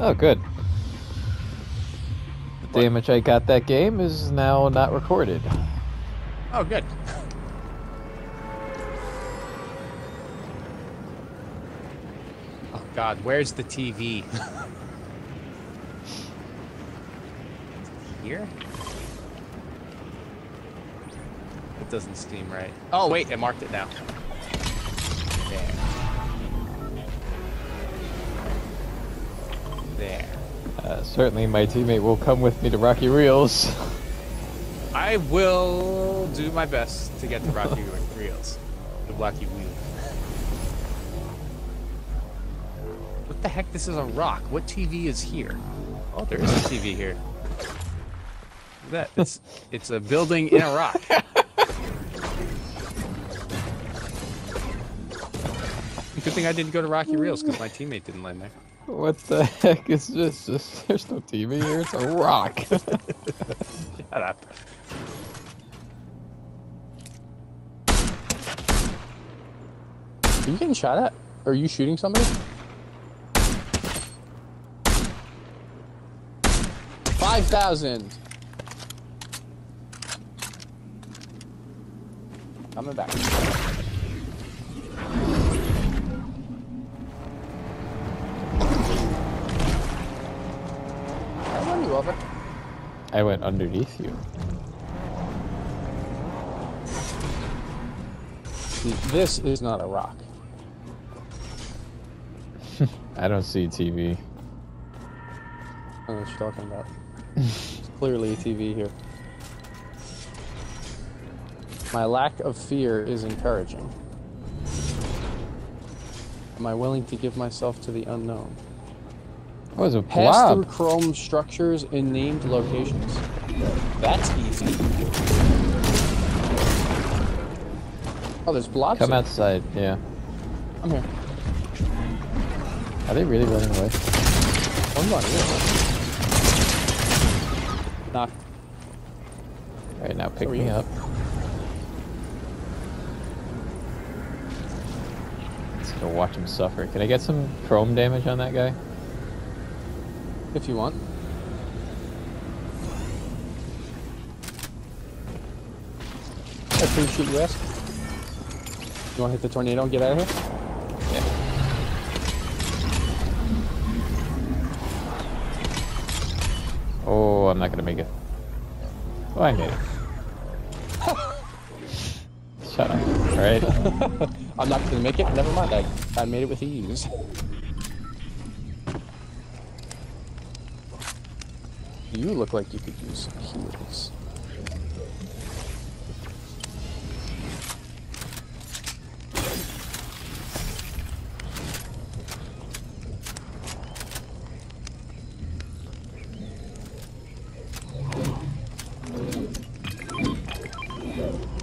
Oh, good. The damage I got that game is now not recorded. Oh, good. Oh God, where's the TV? Here? It doesn't seem right. Oh wait, I marked it now. There. There. Uh, certainly, my teammate will come with me to Rocky Reels. I will do my best to get to Rocky Reels. The Rocky Wheel. What the heck? This is a rock. What TV is here? Oh, there is a TV here. Look at that. It's it's a building in a rock. Good thing I didn't go to Rocky Reels because my teammate didn't land there. What the heck is this? There's no TV here. It's a rock. Shut up. Are you getting shot at? Are you shooting somebody? Five thousand. Coming back. I went underneath you. This is not a rock. I don't see TV. I don't know what you're talking about. There's clearly a TV here. My lack of fear is encouraging. Am I willing to give myself to the unknown? What was a Pass through chrome structures in named locations. That's easy. Oh, there's blobs. Come here. outside. Yeah. I'm here. Are they really running away? I'm running here. Knock. All right, now pick me you. up. Let's go watch him suffer. Can I get some chrome damage on that guy? If you want. I appreciate you asking. You want to hit the tornado and get out of here? Yeah. Oh, I'm not gonna make it. Oh, I made it. Shut up. Alright. I'm not gonna make it. Never mind. I, I made it with ease. You look like you could use some heals.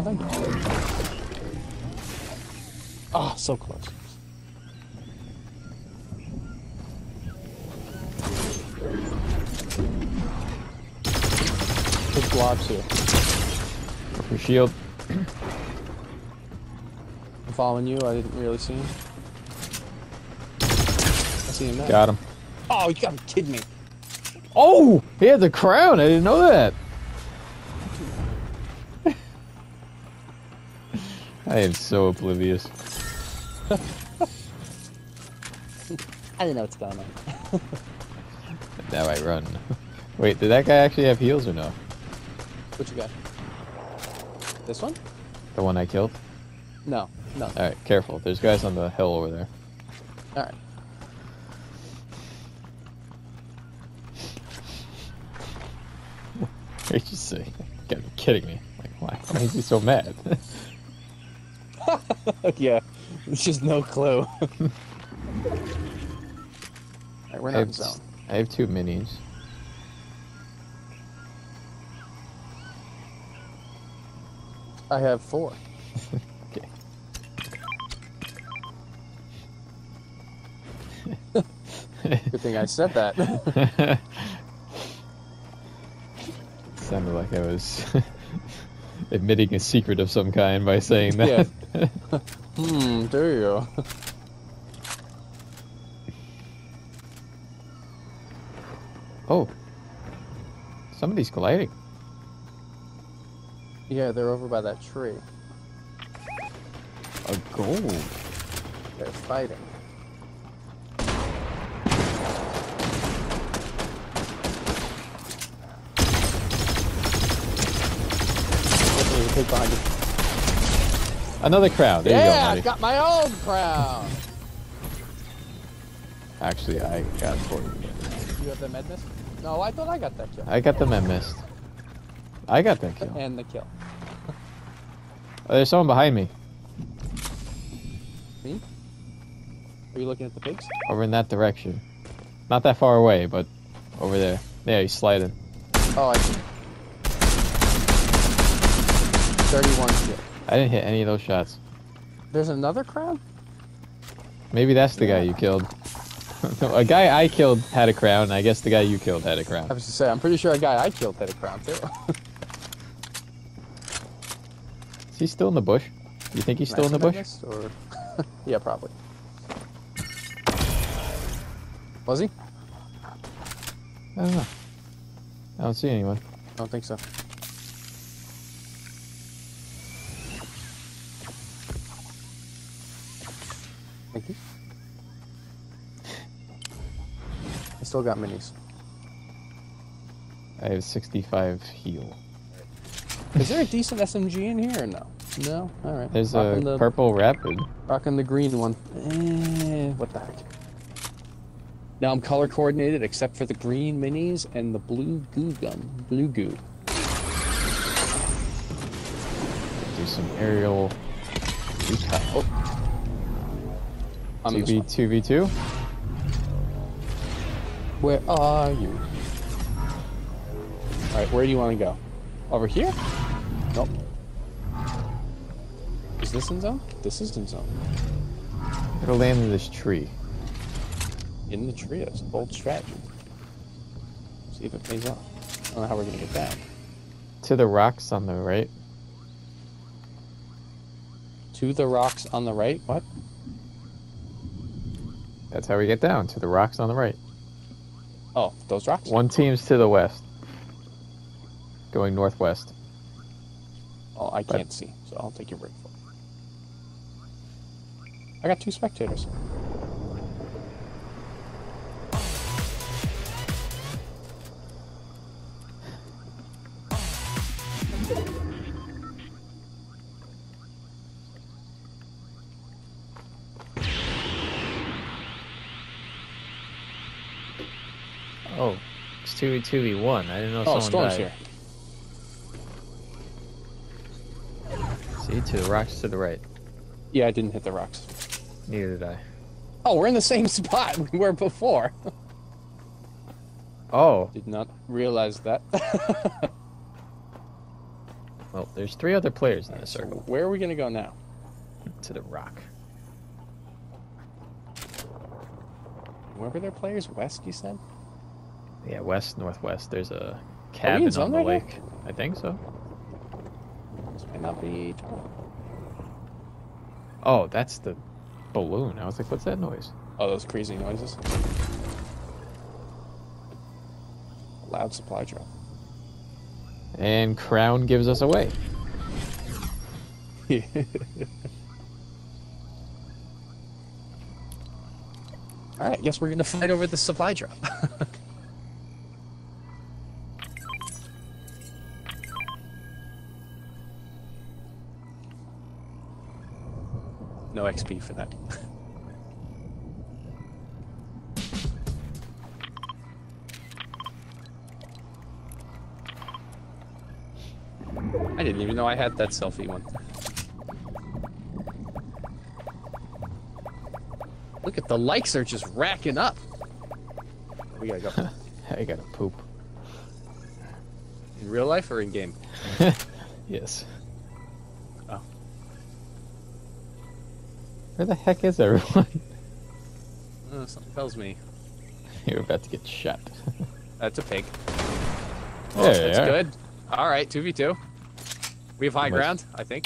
Oh. Ah, so close. Blobs here. Your shield. I'm following you. I didn't really see him. I see him now. Got him. Oh, you gotta be kidding me. Oh! He had the crown! I didn't know that! I am so oblivious. I didn't know what's going on. Now I run. Wait, did that guy actually have heals or no? What you got? This one? The one I killed? No, no. Alright, careful. There's guys on the hill over there. All right. What did you say? You gotta be kidding me. Like, why, why is he so mad? yeah, there's just no clue. All right, we're not in zone. I have two minis. I have four. Okay. Good thing I said that. Sounded like I was admitting a secret of some kind by saying that. Yeah. hmm, there you go. Oh. Somebody's gliding. Yeah, they're over by that tree. A gold. They're fighting. There's a pig behind you. Another crown. There you yeah, go, I buddy. got my own crown. Actually, I got it for you. You have the med mist? No, I thought I got that kill. I got the med mist. I got that kill. And the kill. Oh, there's someone behind me. Me? Are you looking at the pigs? Over in that direction. Not that far away, but over there. Yeah, he's sliding. Oh, I see. 31 kill. I didn't hit any of those shots. There's another crown? Maybe that's the guy you killed. No, a guy I killed had a crown. and I guess the guy you killed had a crown. I was to say, I'm pretty sure a guy I killed had a crown too. Is he still in the bush? You think he's still in the bush? Or... yeah, probably. Was he? I don't know. I don't see anyone. I don't think so. Thank you. I still got minis. I have 65 heal. Is there a decent SMG in here or no? No? Alright. There's a the, purple rapid. Rocking the green one. Eh, what the heck? Now I'm color coordinated except for the green minis and the blue goo gun. Blue goo. Do some aerial recon. Oh. I'm 2v, 2v2? Where are you? Alright, where do you want to go? Over here? Nope. Is this in zone? This is in zone. It'll land in this tree. In the tree, that's a bold strategy. See if it pays off. I don't know how we're gonna get back. To the rocks on the right. To the rocks on the right? What? That's how we get down. To the rocks on the right. Oh, those rocks? One team's to the west. Going northwest. Oh, I can't see, so I'll take your word for it. I got two spectators. Oh, it's 2v2v1. I didn't know Oh, someone Storm's died. here. To the rocks to the right. Yeah, I didn't hit the rocks. Neither did I. Oh, we're in the same spot we were before. Oh, Did not realize that. well, there's three other players in this So circle. where are we gonna go now? To the rock. Where were there players? West, you said? Yeah, west, northwest. There's a in cabin on the right now? lake. I think so. This might not be. Oh, that's the balloon. I was like, what's that noise? Oh, those crazy noises. Loud supply drop. And Crown gives us away. All right, guess we're gonna fight over the supply drop. XP for that. I didn't even know I had that selfie one. Look at the likes are just racking up. We gotta go. I gotta poop. In real life or in game? Yes. Where the heck is everyone? Uh, something tells me You're about to get shot. that's a pig. Oh, That's good. All right, two v two. We have high Almost. ground, I think.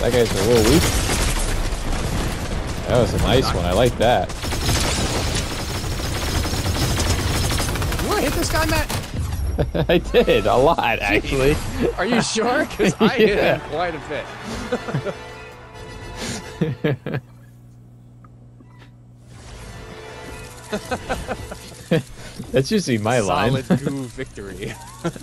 That guy's a little weak. That was a nice one. I like that. You want to hit this guy, Matt? I did a lot, actually. Are you sure? Because I hit him quite a bit. That's usually my line. Solid goo victory.